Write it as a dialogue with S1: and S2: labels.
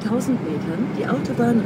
S1: 1000 Metern die Autobahn